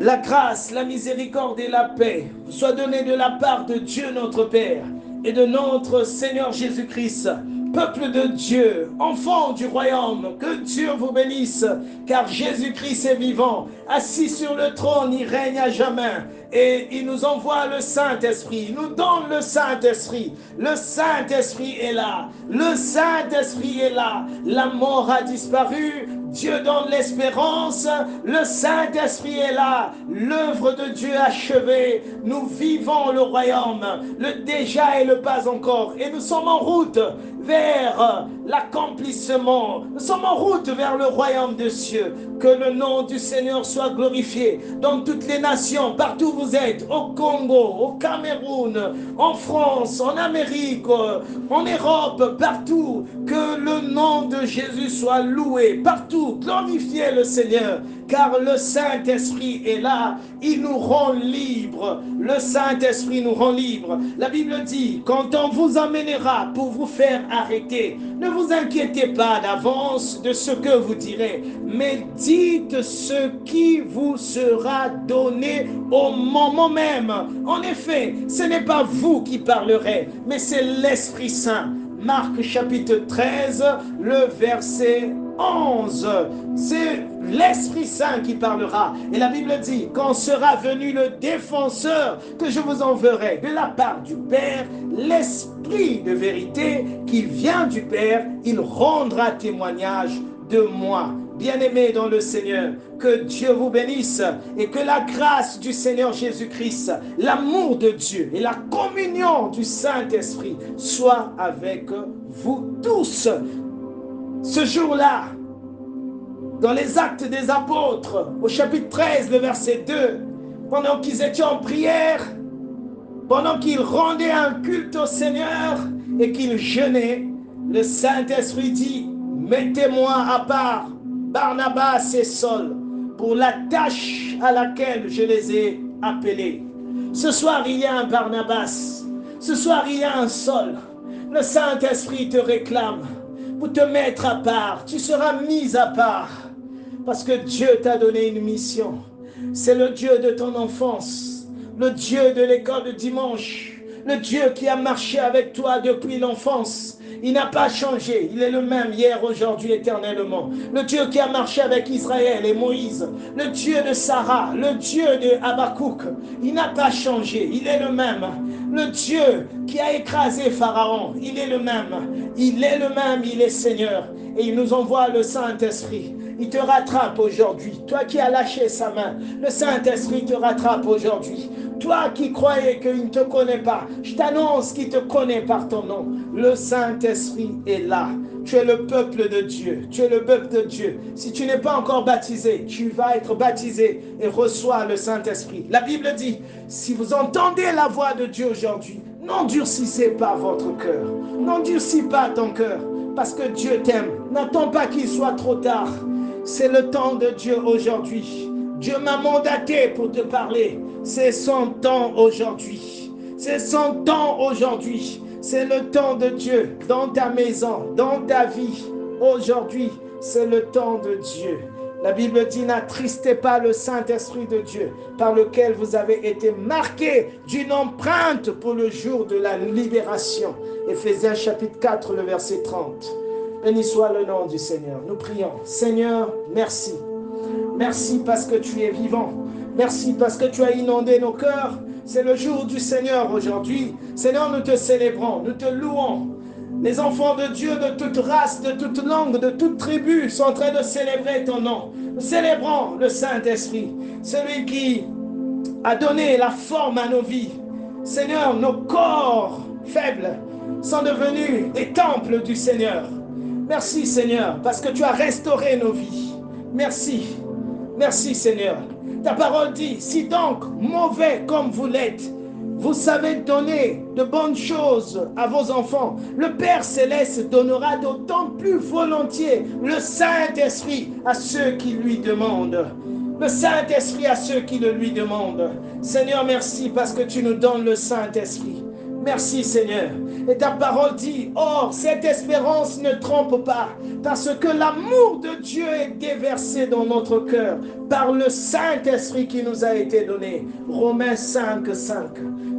la grâce, la miséricorde et la paix soient données de la part de Dieu notre Père et de notre Seigneur Jésus-Christ. Peuple de Dieu, enfant du royaume, que Dieu vous bénisse, car Jésus-Christ est vivant, assis sur le trône, il règne à jamais et il nous envoie le Saint-Esprit, il nous donne le Saint-Esprit. Le Saint-Esprit est là, le Saint-Esprit est là. La mort a disparu, Dieu donne l'espérance, le Saint-Esprit est là, l'œuvre de Dieu achevée, nous vivons le royaume, le déjà et le pas encore, et nous sommes en route vers l'accomplissement, nous sommes en route vers le royaume des cieux. Que le nom du Seigneur soit glorifié dans toutes les nations, partout où vous êtes, au Congo, au Cameroun, en France, en Amérique, en Europe, partout. Que le nom de Jésus soit loué, partout. Glorifiez le Seigneur car le Saint-Esprit est là, il nous rend libres. Le Saint-Esprit nous rend libres. La Bible dit, quand on vous amènera pour vous faire arrêter, ne vous inquiétez pas d'avance de ce que vous direz, mais dites ce qui vous sera donné au moment même. En effet, ce n'est pas vous qui parlerez, mais c'est l'Esprit Saint. Marc chapitre 13, le verset 11. C'est l'Esprit Saint qui parlera. Et la Bible dit, quand sera venu le défenseur que je vous enverrai de la part du Père, l'Esprit de vérité qui vient du Père, il rendra témoignage de moi. Bien-aimés dans le Seigneur, que Dieu vous bénisse et que la grâce du Seigneur Jésus-Christ, l'amour de Dieu et la communion du Saint-Esprit soient avec vous tous. Ce jour-là, dans les actes des apôtres, au chapitre 13, le verset 2, pendant qu'ils étaient en prière, pendant qu'ils rendaient un culte au Seigneur et qu'ils jeûnaient, le Saint-Esprit dit, mettez-moi à part Barnabas et Saul pour la tâche à laquelle je les ai appelés. Ce soir, il y a un Barnabas. Ce soir, il y a un Saul. Le Saint-Esprit te réclame te mettre à part. Tu seras mis à part. Parce que Dieu t'a donné une mission. C'est le Dieu de ton enfance, le Dieu de l'école de dimanche, le Dieu qui a marché avec toi depuis l'enfance. Il n'a pas changé. Il est le même hier, aujourd'hui, éternellement. Le Dieu qui a marché avec Israël et Moïse. Le Dieu de Sarah. Le Dieu de Habakkuk. Il n'a pas changé. Il est le même. Le Dieu qui a écrasé Pharaon. Il est le même. Il est le même. Il est Seigneur. Et il nous envoie le Saint-Esprit il te rattrape aujourd'hui. Toi qui as lâché sa main, le Saint-Esprit te rattrape aujourd'hui. Toi qui croyais qu'il ne te connaît pas, je t'annonce qu'il te connaît par ton nom. Le Saint-Esprit est là. Tu es le peuple de Dieu. Tu es le peuple de Dieu. Si tu n'es pas encore baptisé, tu vas être baptisé et reçois le Saint-Esprit. La Bible dit, si vous entendez la voix de Dieu aujourd'hui, n'endurcissez pas votre cœur. N'endurcis pas ton cœur parce que Dieu t'aime. N'attends pas qu'il soit trop tard. C'est le temps de Dieu aujourd'hui. Dieu m'a mandaté pour te parler. C'est son temps aujourd'hui. C'est son temps aujourd'hui. C'est le temps de Dieu dans ta maison, dans ta vie. Aujourd'hui, c'est le temps de Dieu. La Bible dit, n'attristez pas le Saint-Esprit de Dieu, par lequel vous avez été marqués d'une empreinte pour le jour de la libération. Éphésiens chapitre 4, le verset 30. Béni soit le nom du Seigneur. Nous prions. Seigneur, merci. Merci parce que tu es vivant. Merci parce que tu as inondé nos cœurs. C'est le jour du Seigneur aujourd'hui. Seigneur, nous te célébrons, nous te louons. Les enfants de Dieu de toute race, de toute langue, de toute tribu sont en train de célébrer ton nom. Nous célébrons le Saint-Esprit, celui qui a donné la forme à nos vies. Seigneur, nos corps faibles sont devenus des temples du Seigneur. Merci Seigneur, parce que tu as restauré nos vies. Merci. Merci Seigneur. Ta parole dit, si donc mauvais comme vous l'êtes, vous savez donner de bonnes choses à vos enfants, le Père céleste donnera d'autant plus volontiers le Saint-Esprit à ceux qui lui demandent. Le Saint-Esprit à ceux qui le lui demandent. Seigneur, merci parce que tu nous donnes le Saint-Esprit. Merci Seigneur. Et ta parole dit, or, cette espérance ne trompe pas, parce que l'amour de Dieu est déversé dans notre cœur par le Saint-Esprit qui nous a été donné. Romains 5, 5.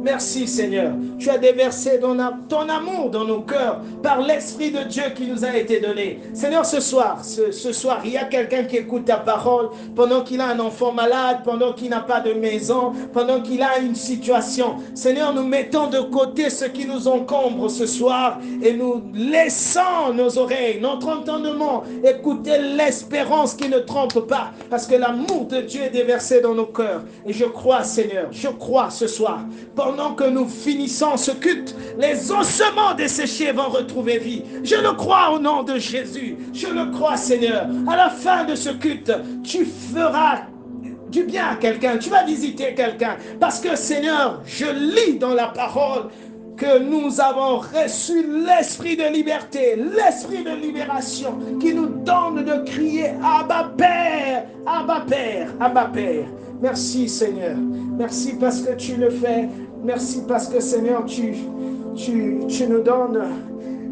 Merci Seigneur. Tu as déversé ton, amour dans nos cœurs par l'Esprit de Dieu qui nous a été donné. Seigneur, ce soir, ce, soir, il y a quelqu'un qui écoute ta parole pendant qu'il a un enfant malade, pendant qu'il n'a pas de maison, pendant qu'il a une situation. Seigneur, nous mettons de côté ce qui nous encombre ce soir et nous laissons nos oreilles, notre entendement, écouter l'espérance qui ne trompe pas parce que l'amour de Dieu est déversé dans nos cœurs. Et je crois, Seigneur, je crois ce soir, pendant que nous finissons ce culte, les ossements desséchés vont retrouver vie. Je le crois au nom de Jésus. Je le crois, Seigneur. À la fin de ce culte, tu feras du bien à quelqu'un, tu vas visiter quelqu'un. Parce que Seigneur, je lis dans la parole que nous avons reçu l'esprit de liberté, l'esprit de libération qui nous donne de crier Abba Père, Abba Père, Abba Père. Merci Seigneur. Merci parce que tu le fais. Merci parce que Seigneur, tu, tu, tu nous donnes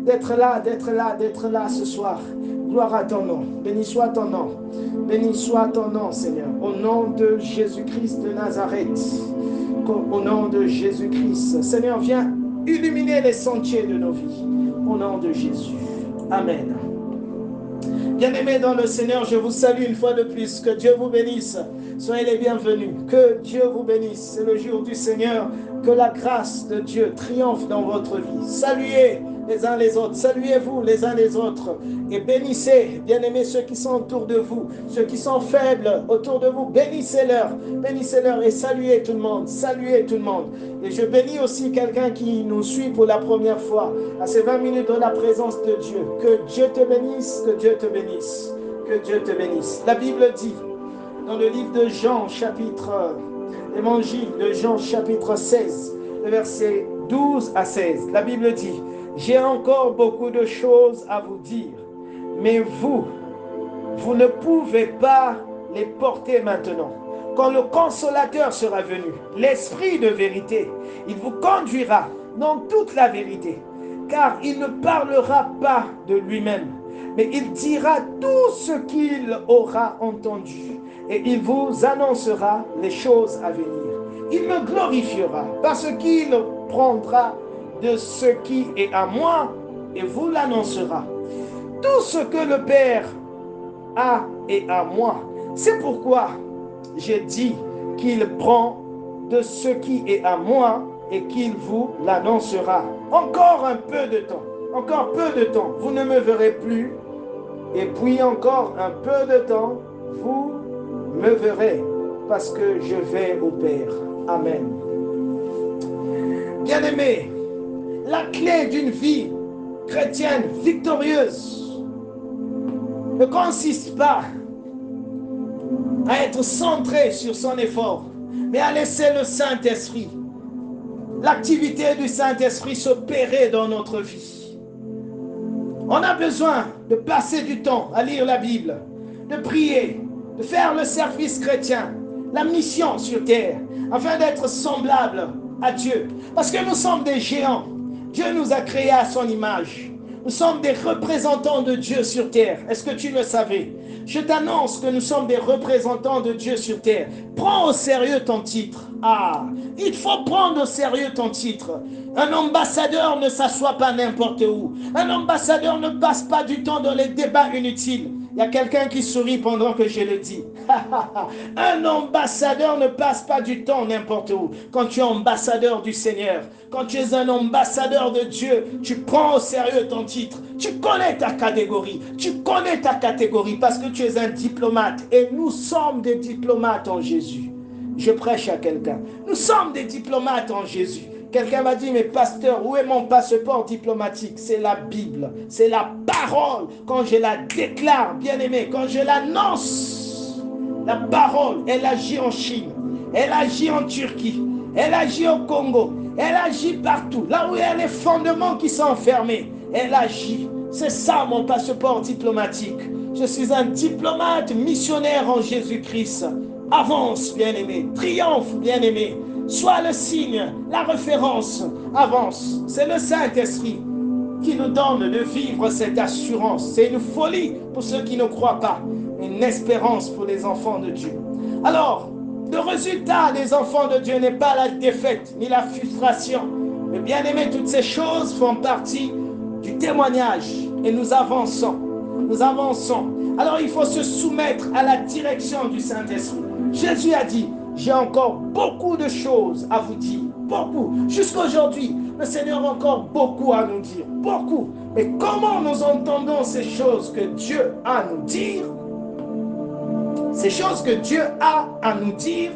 d'être là, d'être là, d'être là ce soir. Gloire à ton nom. Béni soit ton nom. Béni soit ton nom, Seigneur. Au nom de Jésus-Christ de Nazareth. Au nom de Jésus-Christ. Seigneur, viens illuminer les sentiers de nos vies. Au nom de Jésus. Amen. Bien-aimés dans le Seigneur, je vous salue une fois de plus. Que Dieu vous bénisse. Soyez les bienvenus. Que Dieu vous bénisse. C'est le jour du Seigneur. Que la grâce de Dieu triomphe dans votre vie. Saluez les uns les autres. Saluez-vous les uns les autres et bénissez, bien-aimés, ceux qui sont autour de vous, ceux qui sont faibles autour de vous. Bénissez-leur, bénissez-leur et saluez tout le monde, saluez tout le monde. Et je bénis aussi quelqu'un qui nous suit pour la première fois à ces 20 minutes de la présence de Dieu. Que Dieu te bénisse, que Dieu te bénisse, que Dieu te bénisse. La Bible dit dans le livre de Jean, chapitre, l'évangile de Jean, chapitre 16, le verset 12 à 16. La Bible dit, j'ai encore beaucoup de choses à vous dire, mais vous, vous ne pouvez pas les porter maintenant. Quand le consolateur sera venu, l'esprit de vérité, il vous conduira dans toute la vérité, car il ne parlera pas de lui-même, mais il dira tout ce qu'il aura entendu, et il vous annoncera les choses à venir. Il me glorifiera parce qu'il prendra de ce qui est à moi et vous l'annoncera. Tout ce que le Père a est à moi. C'est pourquoi j'ai dit qu'il prend de ce qui est à moi et qu'il vous l'annoncera. Encore un peu de temps, encore peu de temps, vous ne me verrez plus. Et puis encore un peu de temps, vous me verrez parce que je vais au Père. Amen. Bien-aimés, la clé d'une vie chrétienne victorieuse ne consiste pas à être centré sur son effort, mais à laisser le Saint-Esprit, l'activité du Saint-Esprit s'opérer dans notre vie. On a besoin de passer du temps à lire la Bible, de prier, de faire le service chrétien, la mission sur terre, afin d'être semblable à Dieu. Parce que nous sommes des géants. Dieu nous a créés à son image. Nous sommes des représentants de Dieu sur terre. Est-ce que tu le savais? Je t'annonce que nous sommes des représentants de Dieu sur terre. Prends au sérieux ton titre. Ah, il faut prendre au sérieux ton titre. Un ambassadeur ne s'assoit pas n'importe où. Un ambassadeur ne passe pas du temps dans les débats inutiles. Il y a quelqu'un qui sourit pendant que je le dis. un ambassadeur ne passe pas du temps n'importe où. Quand tu es ambassadeur du Seigneur, quand tu es un ambassadeur de Dieu, tu prends au sérieux ton titre. Tu connais ta catégorie. Tu connais ta catégorie parce que tu es un diplomate. Et nous sommes des diplomates en Jésus. Je prêche à quelqu'un. Nous sommes des diplomates en Jésus. Quelqu'un m'a dit, mais pasteur, où est mon passeport diplomatique? C'est la Bible, c'est la parole. Quand je la déclare, bien aimé, quand je l'annonce, la parole, elle agit en Chine, elle agit en Turquie, elle agit au Congo, elle agit partout. Là où il y a les fondements qui sont fermés, elle agit. C'est ça mon passeport diplomatique. Je suis un diplomate missionnaire en Jésus-Christ. Avance, bien-aimé. Triomphe, bien-aimé. Soit le signe, la référence avance. C'est le Saint-Esprit qui nous donne de vivre cette assurance. C'est une folie pour ceux qui ne croient pas, une espérance pour les enfants de Dieu. Alors, le résultat des enfants de Dieu n'est pas la défaite ni la frustration. Mais bien aimé, toutes ces choses font partie du témoignage et nous avançons. Nous avançons. Alors il faut se soumettre à la direction du Saint-Esprit. Jésus a dit, j'ai encore beaucoup de choses à vous dire. Beaucoup. Jusqu'à aujourd'hui, le Seigneur a encore beaucoup à nous dire. Beaucoup. Mais comment nous entendons ces choses que Dieu a à nous dire? Ces choses que Dieu a à nous dire,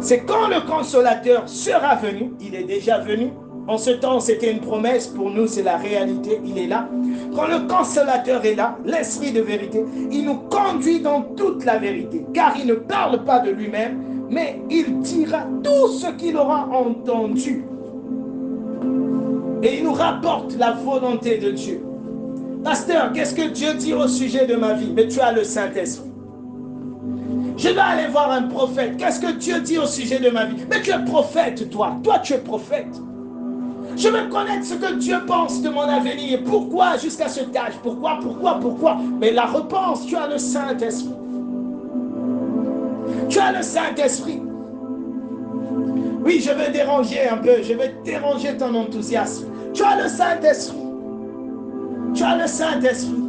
c'est quand le consolateur sera venu, il est déjà venu, en ce temps, c'était une promesse. Pour nous, c'est la réalité. Il est là. Quand le consolateur est là, l'esprit de vérité, il nous conduit dans toute la vérité. Car il ne parle pas de lui-même, mais il dira tout ce qu'il aura entendu. Et il nous rapporte la volonté de Dieu. Pasteur, qu'est-ce que Dieu dit au sujet de ma vie? Mais tu as le Saint-Esprit. Je vais aller voir un prophète. Qu'est-ce que Dieu dit au sujet de ma vie? Mais tu es prophète, toi. Toi, tu es prophète. Je veux connaître ce que Dieu pense de mon avenir. Pourquoi jusqu'à cet âge? Pourquoi, pourquoi, pourquoi? Mais la réponse, tu as le Saint-Esprit. Tu as le Saint-Esprit. Oui, je veux déranger un peu. Je veux déranger ton enthousiasme. Tu as le Saint-Esprit. Tu as le Saint-Esprit.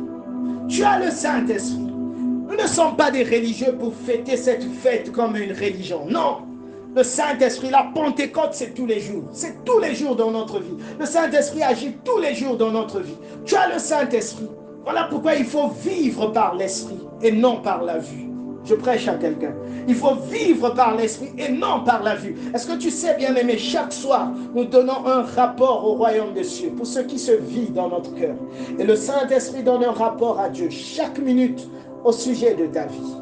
Tu as le Saint-Esprit. Nous ne sommes pas des religieux pour fêter cette fête comme une religion. Non. Le Saint-Esprit, la Pentecôte, c'est tous les jours. C'est tous les jours dans notre vie. Le Saint-Esprit agit tous les jours dans notre vie. Tu as le Saint-Esprit. Voilà pourquoi il faut vivre par l'Esprit et non par la vue. Je prêche à quelqu'un. Il faut vivre par l'Esprit et non par la vue. Est-ce que tu sais, bien aimé, chaque soir, nous donnons un rapport au royaume des cieux pour ce qui se vit dans notre cœur. Et le Saint-Esprit donne un rapport à Dieu chaque minute au sujet de ta vie.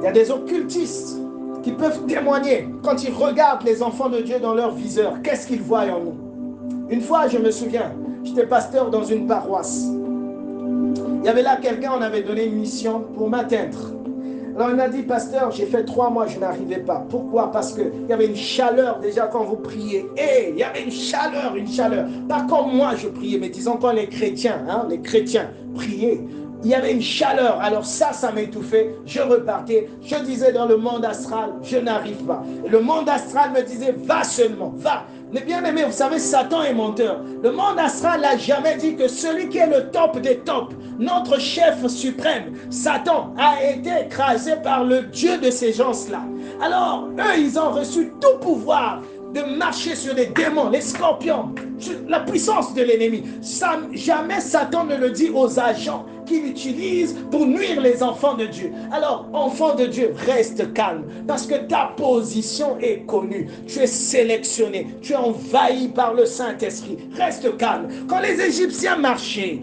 Il y a des occultistes qui peuvent témoigner quand ils regardent les enfants de Dieu dans leur viseur. Qu'est-ce qu'ils voient en nous? Une fois, je me souviens, j'étais pasteur dans une paroisse. Il y avait là quelqu'un, on avait donné une mission pour m'atteindre. Alors il m'a dit, pasteur, j'ai fait trois mois, je n'arrivais pas. Pourquoi? Parce qu'il y avait une chaleur déjà quand vous priez. Et il y avait une chaleur, une chaleur. Pas comme moi je priais, mais disons quand les chrétiens, hein, les chrétiens priaient il y avait une chaleur. Alors ça, ça m'étouffait. Je repartais. Je disais dans le monde astral, je n'arrive pas. Le monde astral me disait, va seulement, va. Mais bien aimé, vous savez, Satan est menteur. Le monde astral n'a jamais dit que celui qui est le top des tops, notre chef suprême, Satan, a été écrasé par le Dieu de ces gens-là. Alors, eux, ils ont reçu tout pouvoir de marcher sur les démons, les scorpions, la puissance de l'ennemi. Jamais Satan ne le dit aux agents qu'il utilise pour nuire les enfants de Dieu. Alors, enfant de Dieu, reste calme parce que ta position est connue. Tu es sélectionné, tu es envahi par le Saint-Esprit. Reste calme. Quand les Égyptiens marchaient,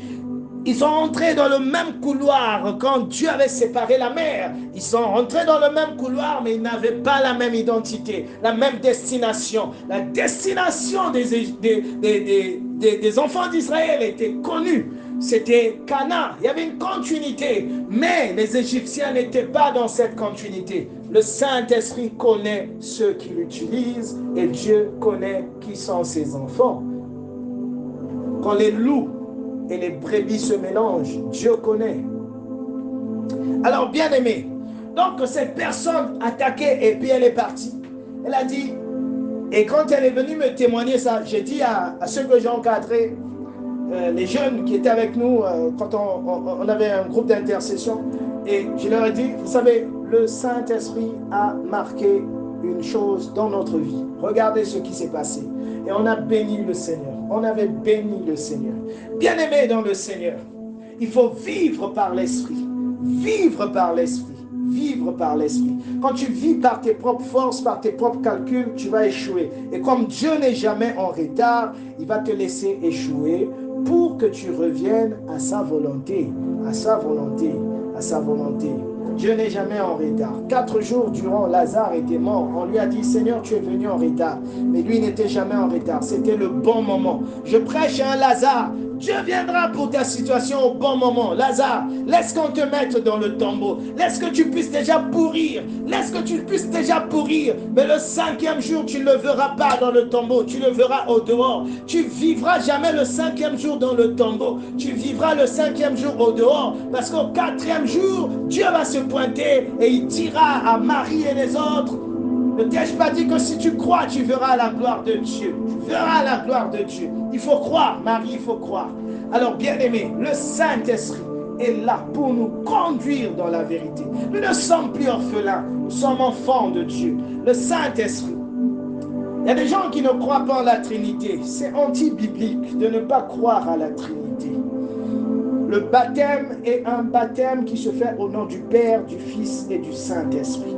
ils sont entrés dans le même couloir quand Dieu avait séparé la mer. Ils sont rentrés dans le même couloir, mais ils n'avaient pas la même identité, la même destination. La destination des, des, des, des enfants d'Israël était connue. C'était Cana. Il y avait une continuité. Mais les Égyptiens n'étaient pas dans cette continuité. Le Saint-Esprit connaît ceux qui l'utilisent et Dieu connaît qui sont ses enfants. Quand les loups et les brebis se mélangent. Dieu connaît. Alors, bien aimé, donc cette personne attaquée et puis elle est partie. Elle a dit, et quand elle est venue me témoigner ça, j'ai dit à, ceux que j'ai encadrés, euh, les jeunes qui étaient avec nous euh, quand on, on, avait un groupe d'intercession, et je leur ai dit, vous savez, le Saint-Esprit a marqué une chose dans notre vie. Regardez ce qui s'est passé. Et on a béni le Seigneur. On avait béni le Seigneur. Bien-aimé dans le Seigneur, il faut vivre par l'Esprit. Vivre par l'Esprit. Vivre par l'Esprit. Quand tu vis par tes propres forces, par tes propres calculs, tu vas échouer. Et comme Dieu n'est jamais en retard, il va te laisser échouer pour que tu reviennes à sa volonté. À sa volonté. À sa volonté. Dieu n'est jamais en retard. Quatre jours durant, Lazare était mort. On lui a dit, Seigneur, tu es venu en retard. Mais lui n'était jamais en retard. C'était le bon moment. Je prêche à un Lazare Dieu viendra pour ta situation au bon moment. Lazare, laisse qu'on te mette dans le tombeau. Laisse que tu puisses déjà pourrir. Laisse que tu puisses déjà pourrir. Mais le cinquième jour, tu ne le verras pas dans le tombeau. Tu le verras au dehors. Tu vivras jamais le cinquième jour dans le tombeau. Tu vivras le cinquième jour au dehors. Parce qu'au quatrième jour, Dieu va se pointer et il dira à Marie et les autres, ne t'ai-je pas dit que si tu crois, tu verras la gloire de Dieu? Tu verras la gloire de Dieu. Il faut croire, Marie, il faut croire. Alors, bien aimé, le Saint-Esprit est là pour nous conduire dans la vérité. Nous ne sommes plus orphelins, nous sommes enfants de Dieu. Le Saint-Esprit. Il y a des gens qui ne croient pas en la Trinité. C'est anti-biblique de ne pas croire à la Trinité. Le baptême est un baptême qui se fait au nom du Père, du Fils et du Saint-Esprit.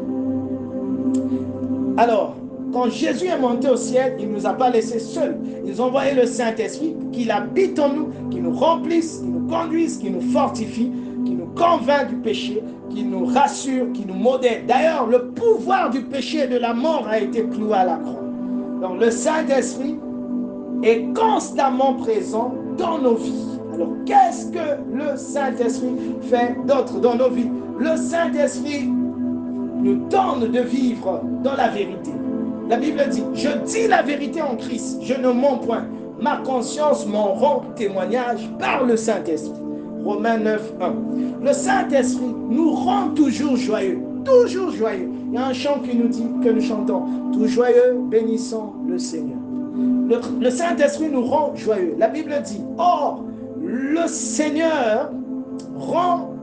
Alors, quand Jésus est monté au ciel, il ne nous a pas laissés seuls. Ils ont envoyé le Saint-Esprit qu'il habite en nous, qui nous remplisse, qui nous conduise, qui nous fortifie, qui nous convainc du péché, qui nous rassure, qui nous modère. D'ailleurs, le pouvoir du péché et de la mort a été cloué à la croix. Donc le Saint-Esprit est constamment présent dans nos vies. Alors qu'est-ce que le Saint-Esprit fait d'autre dans nos vies? Le Saint-Esprit nous donne de vivre dans la vérité. La Bible dit, je dis la vérité en Christ, je ne mens point. Ma conscience m'en rend témoignage par le Saint-Esprit. Romains 9, 1. Le Saint-Esprit nous rend toujours joyeux, toujours joyeux. Il y a un chant qui nous dit, que nous chantons, tout joyeux, bénissant le Seigneur. Le, le Saint-Esprit nous rend joyeux. La Bible dit, or, le Seigneur rend,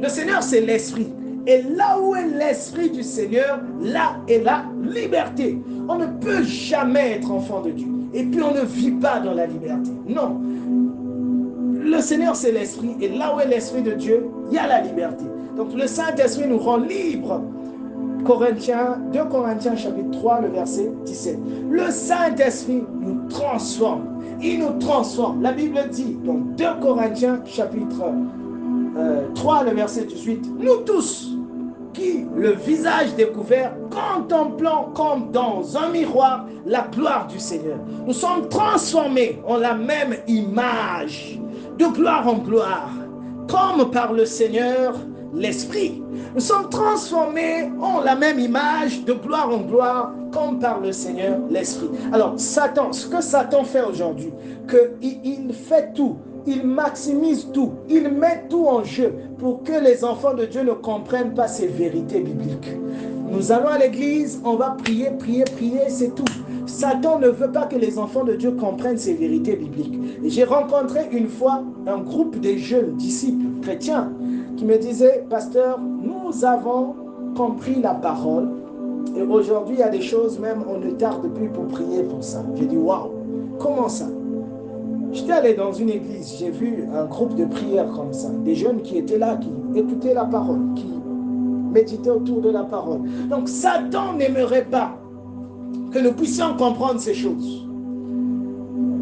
le Seigneur c'est l'Esprit. Et là où est l'Esprit du Seigneur, là est la liberté. On ne peut jamais être enfant de Dieu. Et puis on ne vit pas dans la liberté. Non. Le Seigneur, c'est l'Esprit. Et là où est l'Esprit de Dieu, il y a la liberté. Donc le Saint-Esprit nous rend libres. Corinthiens, 2 Corinthiens chapitre 3, le verset 17. Le Saint-Esprit nous transforme. Il nous transforme. La Bible dit, donc 2 Corinthiens chapitre 3, euh, le verset 18, nous tous, le visage découvert, contemplant comme dans un miroir la gloire du Seigneur. Nous sommes transformés en la même image, de gloire en gloire, comme par le Seigneur l'Esprit. Nous sommes transformés en la même image, de gloire en gloire, comme par le Seigneur l'Esprit. Alors, Satan, ce que Satan fait aujourd'hui, qu'il il fait tout il maximise tout, il met tout en jeu pour que les enfants de Dieu ne comprennent pas ces vérités bibliques. Nous allons à l'église, on va prier, prier, prier, c'est tout. Satan ne veut pas que les enfants de Dieu comprennent ces vérités bibliques. j'ai rencontré une fois un groupe de jeunes disciples chrétiens qui me disaient, pasteur, nous avons compris la parole et aujourd'hui il y a des choses même on ne tarde plus pour prier pour ça. J'ai dit, waouh, comment ça? J'étais allé dans une église, j'ai vu un groupe de prière comme ça, des jeunes qui étaient là, qui écoutaient la parole, qui méditaient autour de la parole. Donc Satan n'aimerait pas que nous puissions comprendre ces choses.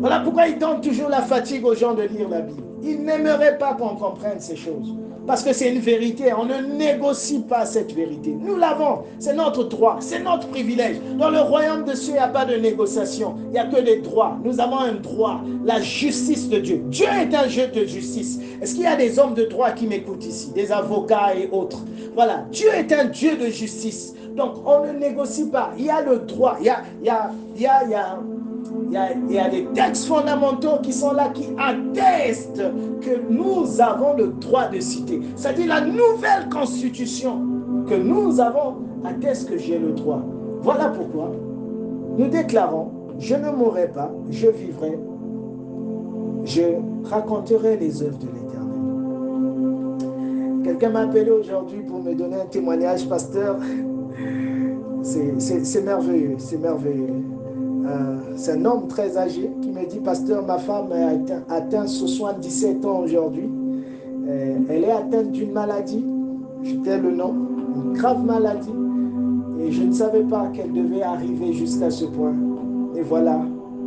Voilà pourquoi il donne toujours la fatigue aux gens de lire la Bible. Il n'aimerait pas qu'on comprenne ces choses. Parce que c'est une vérité. On ne négocie pas cette vérité. Nous l'avons. C'est notre droit. C'est notre privilège. Dans le royaume de Dieu, il n'y a pas de négociation. Il n'y a que des droits. Nous avons un droit. La justice de Dieu. Dieu est un jeu de justice. Est-ce qu'il y a des hommes de droit qui m'écoutent ici Des avocats et autres? Voilà. Dieu est un Dieu de justice. Donc, on ne négocie pas. Il y a le droit. Il y a, il y a, il y a, il y a il y, a, des textes fondamentaux qui sont là, qui attestent que nous avons le droit de citer. C'est-à-dire la nouvelle constitution que nous avons atteste que j'ai le droit. Voilà pourquoi nous déclarons, je ne mourrai pas, je vivrai, je raconterai les œuvres de l'Éternel. Quelqu'un m'a appelé aujourd'hui pour me donner un témoignage, pasteur. C'est merveilleux, c'est merveilleux. Euh, c'est un homme très âgé qui me dit, pasteur, ma femme a atteint, 77 ans aujourd'hui. Euh, elle est atteinte d'une maladie, j'étais le nom, une grave maladie. Et je ne savais pas qu'elle devait arriver jusqu'à ce point. Et voilà,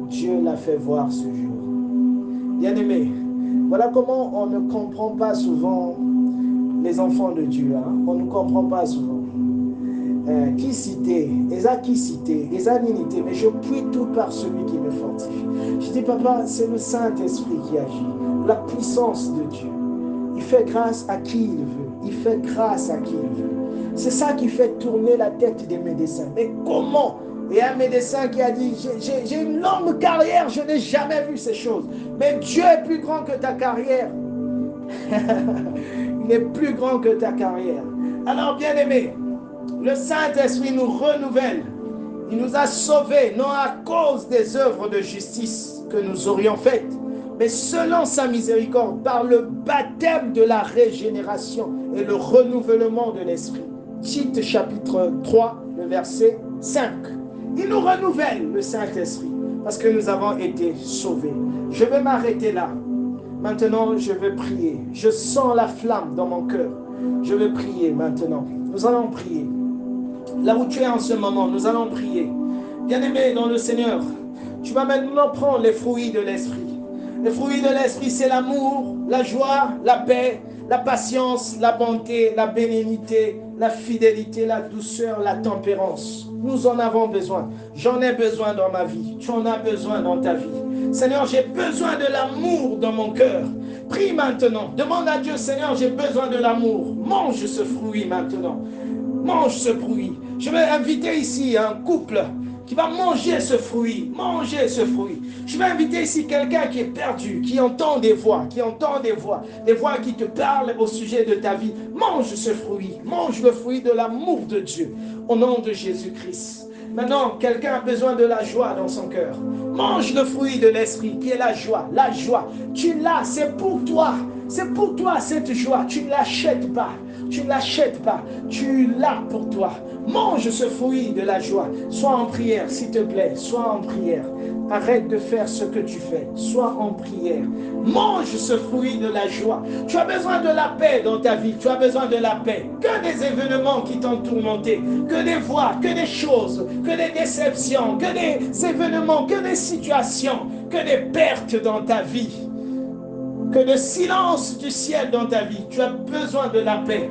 Dieu l'a fait voir ce jour. Bien-aimé, voilà comment on ne comprend pas souvent les enfants de Dieu. Hein. On ne comprend pas souvent. Euh, qui cité, Eza qui cité, Eza n'unité, mais je prie tout par celui qui me fortifie. Je dis, papa, c'est le Saint-Esprit qui agit, la puissance de Dieu. Il fait grâce à qui il veut. Il fait grâce à qui il veut. C'est ça qui fait tourner la tête des médecins. Mais comment? Et un médecin qui a dit, j'ai une longue carrière, je n'ai jamais vu ces choses. Mais Dieu est plus grand que ta carrière. il est plus grand que ta carrière. Alors, bien aimé, le Saint-Esprit nous renouvelle. Il nous a sauvés, non à cause des œuvres de justice que nous aurions faites, mais selon sa miséricorde, par le baptême de la régénération et le renouvellement de l'Esprit. Tite chapitre 3, le verset 5. Il nous renouvelle, le Saint-Esprit, parce que nous avons été sauvés. Je vais m'arrêter là. Maintenant, je vais prier. Je sens la flamme dans mon cœur. Je vais prier maintenant. Nous allons prier. Là où tu es en ce moment, nous allons prier. Bien-aimé dans le Seigneur, tu vas maintenant prendre les fruits de l'Esprit. Les fruits de l'Esprit, c'est l'amour, la joie, la paix, la patience, la bonté, la bénignité, la fidélité, la douceur, la tempérance. Nous en avons besoin. J'en ai besoin dans ma vie. Tu en as besoin dans ta vie. Seigneur, j'ai besoin de l'amour dans mon cœur. Prie maintenant. Demande à Dieu, Seigneur, j'ai besoin de l'amour. Mange ce fruit maintenant. Mange ce fruit. Je vais inviter ici un couple qui va manger ce fruit, manger ce fruit. Je vais inviter ici quelqu'un qui est perdu, qui entend des voix, qui entend des voix, des voix qui te parlent au sujet de ta vie. Mange ce fruit, mange le fruit de l'amour de Dieu, au nom de Jésus-Christ. Maintenant, quelqu'un a besoin de la joie dans son cœur. Mange le fruit de l'esprit, qui est la joie, la joie. Tu l'as, c'est pour toi. C'est pour toi cette joie. Tu ne l'achètes pas. Tu ne l'achètes pas. Tu l'as pour toi. Mange ce fruit de la joie. Sois en prière, s'il te plaît. Sois en prière. Arrête de faire ce que tu fais. Sois en prière. Mange ce fruit de la joie. Tu as besoin de la paix dans ta vie. Tu as besoin de la paix. Que des événements qui t'ont tourmenté. Que des voix, que des choses, que des déceptions, que des événements, que des situations, que des pertes dans ta vie. Que le silence du ciel dans ta vie. Tu as besoin de la paix.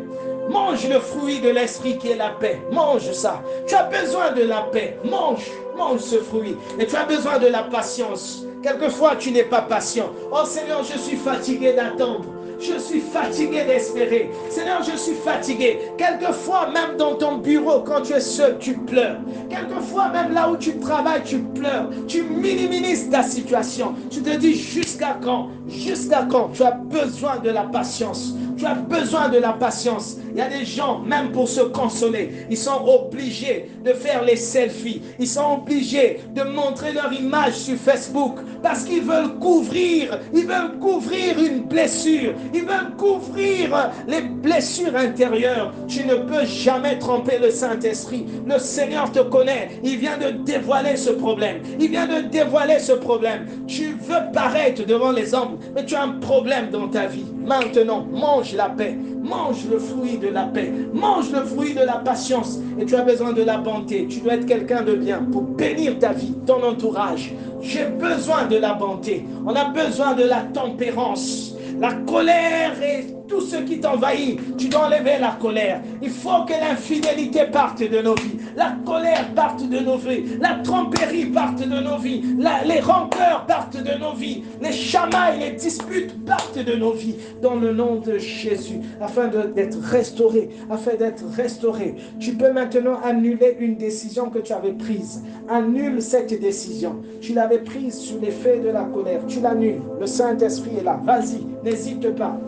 Mange le fruit de l'esprit qui est la paix. Mange ça. Tu as besoin de la paix. Mange, mange ce fruit. Et tu as besoin de la patience. Quelquefois, tu n'es pas patient. Oh Seigneur, je suis fatigué d'attendre. Je suis fatigué d'espérer. Seigneur, je suis fatigué. Quelquefois, même dans ton bureau, quand tu es seul, tu pleures. Quelquefois, même là où tu travailles, tu pleures. Tu minimises ta situation. Tu te dis jusqu'à quand? Jusqu'à quand? Tu as besoin de la patience. Tu as besoin de la patience. Il y a des gens, même pour se consoler, ils sont obligés de faire les selfies. Ils sont obligés de montrer leur image sur Facebook parce qu'ils veulent couvrir, ils veulent couvrir une blessure. Ils veulent couvrir les blessures intérieures. Tu ne peux jamais tromper le Saint-Esprit. Le Seigneur te connaît. Il vient de dévoiler ce problème. Il vient de dévoiler ce problème. Tu veux paraître devant les hommes, mais tu as un problème dans ta vie. Maintenant, mange la paix. Mange le fruit de la paix. Mange le fruit de la patience. Et tu as besoin de la bonté. Tu dois être quelqu'un de bien pour bénir ta vie, ton entourage. J'ai besoin de la bonté. On a besoin de la tempérance. La colère et tout ce qui t'envahit, tu dois enlever la colère. Il faut que l'infidélité parte de nos vies. La colère parte de nos vies. La tromperie parte de nos vies. les rancœurs partent de nos vies. Les chamailles, les disputes partent de nos vies. Dans le nom de Jésus, afin d'être restauré, afin d'être restauré. Tu peux maintenant annuler une décision que tu avais prise. Annule cette décision. Tu l'avais prise sous l'effet de la colère. Tu l'annules. Le Saint-Esprit est là. Vas-y, n'hésite pas.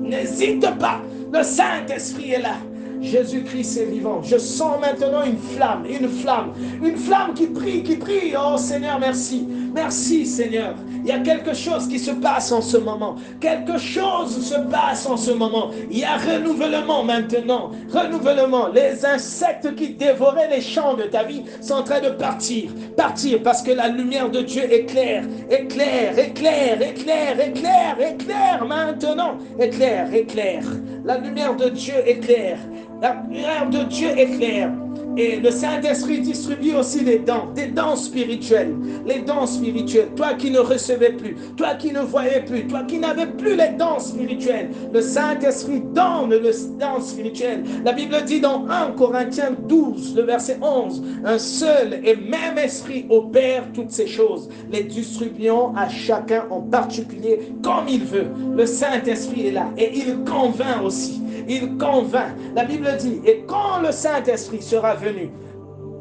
N'hésite pas. Le Saint-Esprit est là. Jésus-Christ est vivant. Je sens maintenant une flamme, une flamme, une flamme qui prie, qui prie. Oh Seigneur, merci. Merci Seigneur. Il y a quelque chose qui se passe en ce moment. Quelque chose se passe en ce moment. Il y a renouvellement maintenant. Renouvellement. Les insectes qui dévoraient les champs de ta vie sont en train de partir. Partir parce que la lumière de Dieu éclaire. Éclaire, éclaire, éclaire, éclaire, éclaire maintenant. Éclaire, éclaire. La lumière de Dieu éclaire. La lumière de Dieu éclaire. Et le Saint-Esprit distribue aussi les dents, des dents spirituelles. Les dents spirituelles. Toi qui ne recevais plus, toi qui ne voyais plus, toi qui n'avais plus les dents spirituelles. Le Saint-Esprit donne le dents spirituelles. La Bible dit dans 1 Corinthiens 12, le verset 11, un seul et même esprit opère toutes ces choses, les distribuant à chacun en particulier comme il veut. Le Saint-Esprit est là et il convainc aussi il convainc. La Bible dit, et quand le Saint-Esprit sera venu,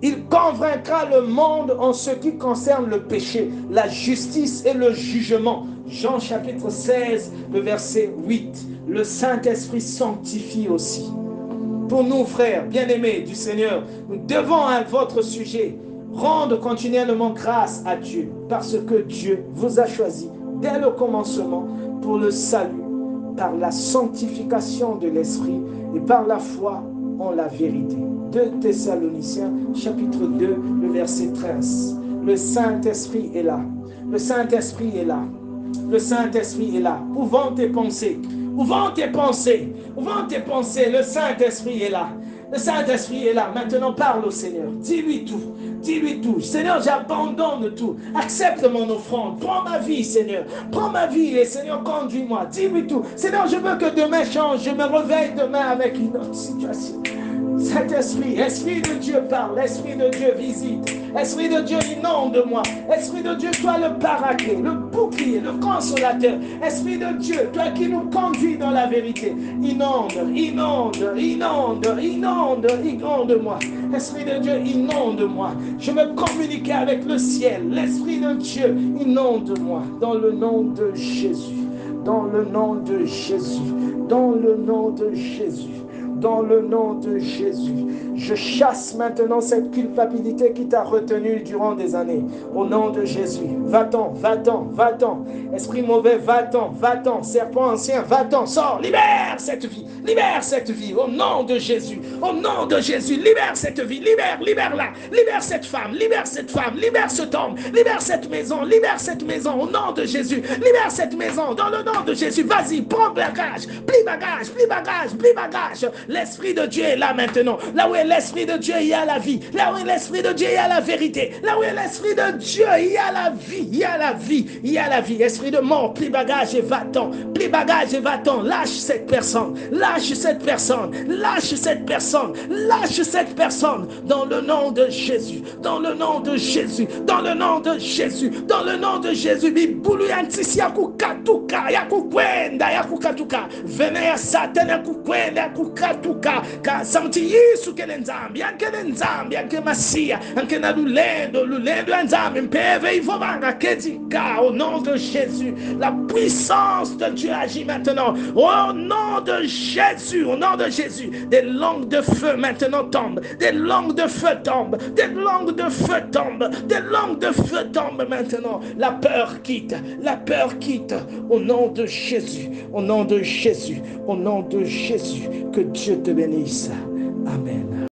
il convaincra le monde en ce qui concerne le péché, la justice et le jugement. Jean chapitre 16, le verset 8. Le Saint-Esprit sanctifie aussi. Pour nous, frères bien-aimés du Seigneur, nous devons à votre sujet rendre continuellement grâce à Dieu parce que Dieu vous a choisi dès le commencement pour le salut par la sanctification de l'esprit et par la foi en la vérité. 2 Thessaloniciens chapitre 2, le verset 13. Le Saint-Esprit est là. Le Saint-Esprit est là. Le Saint-Esprit est là. Où vont tes pensées? Où vont tes pensées? Où vont tes pensées? Le Saint-Esprit est là. Le Saint-Esprit est là. Maintenant, parle au Seigneur. Dis-lui tout. Dis-lui tout. Seigneur, j'abandonne tout. Accepte mon offrande. Prends ma vie, Seigneur. Prends ma vie et Seigneur, conduis-moi. Dis-lui tout. Seigneur, je veux que demain change. Je me réveille demain avec une autre situation. Cet esprit, esprit de Dieu parle, esprit de Dieu visite, esprit de Dieu inonde-moi, esprit de Dieu, toi le paraclet, le bouclier, le consolateur, esprit de Dieu, toi qui nous conduis dans la vérité, inonde, inonde, inonde, inonde, inonde-moi, esprit de Dieu, inonde-moi, je veux communiquer avec le ciel, l'esprit de Dieu, inonde-moi, dans le nom de Jésus, dans le nom de Jésus, dans le nom de Jésus dans le nom de Jésus. Je chasse maintenant cette culpabilité qui t'a retenu durant des années. Au nom de Jésus. Va-t'en, va-t'en, va-t'en. Esprit mauvais, va-t'en, va-t'en. Serpent ancien, va-t'en. Sors, libère cette vie. Libère cette vie. Au nom de Jésus. Au nom de Jésus. Libère cette vie. Libère, libère-la. Libère cette femme. Libère cette femme. Libère ce homme. Libère cette maison. Libère cette maison. Au nom de Jésus. Libère cette maison. Dans le nom de Jésus. Vas-y, prends bagage. Plie bagage, plie bagage, plie bagage. L'Esprit de Dieu est là maintenant. Là où est l'Esprit de Dieu, il y a la vie. Là où l'Esprit de Dieu, il y a la vérité. Là où est l'Esprit de Dieu, il y a la vie. Il y a la vie. Il y a la vie. Esprit de mort, plie bagage et va-t'en. Plie bagage et va-t'en. Lâche cette personne. Lâche cette personne. Lâche cette personne. Lâche cette personne. Dans le nom de Jésus. Dans le nom de Jésus. Dans le nom de Jésus. Dans le nom de Jésus. Venez à Satan Au nom de Jésus. La puissance de Dieu agit maintenant. Au nom de Jésus. Au nom de Jésus. Des langues de feu maintenant tombent. Des langues de feu tombent. Des langues de feu tombent. Des langues de feu tombent maintenant. La peur quitte. La peur quitte. Au nom de Jésus. Au nom de Jésus. Au nom de Jésus. Que Dieu te bénisse. Amen.